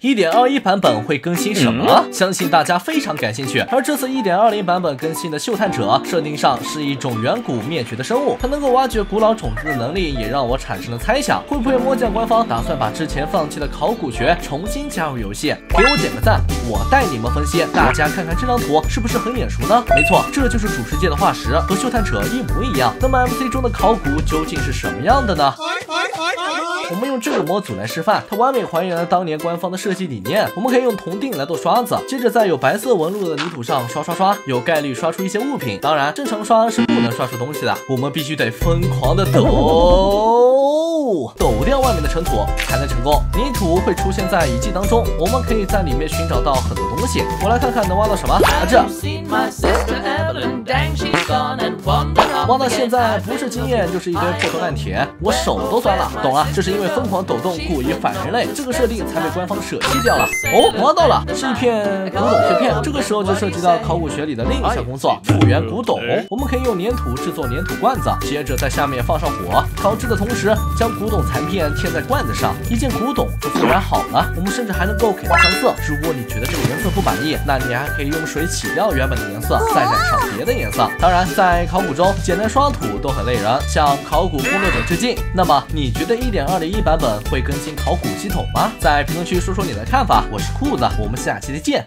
一点二一版本会更新什么？相信大家非常感兴趣。而这次一点二零版本更新的嗅探者，设定上是一种远古灭绝的生物，它能够挖掘古老种子的能力，也让我产生了猜想：会不会魔酱官方打算把之前放弃的考古学重新加入游戏？给我点个赞，我带你们分析。大家看看这张图是不是很眼熟呢？没错，这就是主世界的化石，和嗅探者一模一样。那么 MC 中的考古究竟是什么样的呢？我们用这个模组来示范，它完美还原了当年官方的设计理念。我们可以用铜锭来做刷子，接着在有白色纹路的泥土上刷刷刷，有概率刷出一些物品。当然，正常刷是不能刷出东西的，我们必须得疯狂的抖，抖掉外面的尘土才能成功。泥土会出现在遗迹当中，我们可以在里面寻找到很多东西。我来看看能挖到什么啊？这。挖到现在不是经验就是一堆破铜烂铁，我手都酸了。懂了，这是因为疯狂抖动故意反人类，这个设定才被官方舍弃掉了。哦，挖到了，是一片古董碎片。这个时候就涉及到考古学里的另一项工作——复原古董。我们可以用粘土制作粘土罐子，接着在下面放上火，烤制的同时将古董残片贴在罐子上，一件古董就复原好了。我们甚至还能够给它上色。如果你觉得这个颜色不满意，那你还可以用水洗掉原本的颜色，再染上别的颜色。当然，在考古中，简单刷土都很累人，向考古工作者致敬。那么，你觉得一点二零一版本会更新考古系统吗？在评论区说说你的看法。我是裤子，我们下期再见。